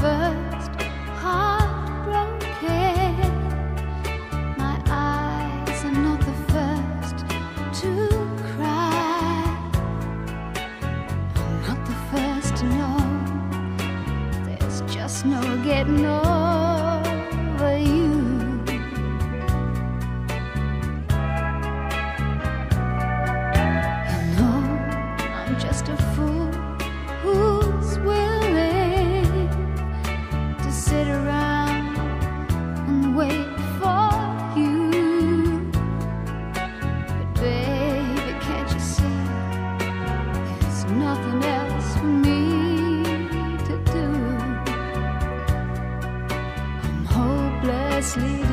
first heartbroken. My eyes are not the first to cry. I'm not the first to know. There's just no getting over you. You know, I'm just a fool wait for you. But baby, can't you see? There's nothing else for me to do. I'm hopelessly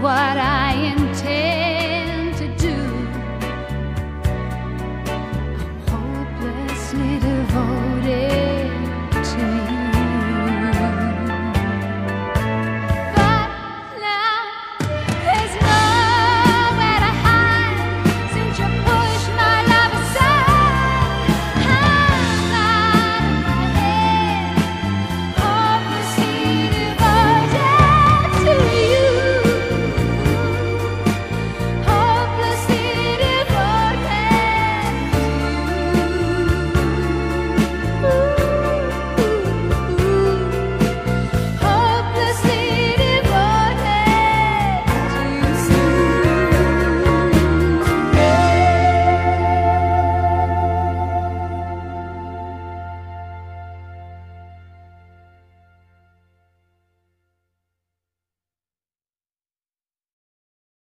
what I am.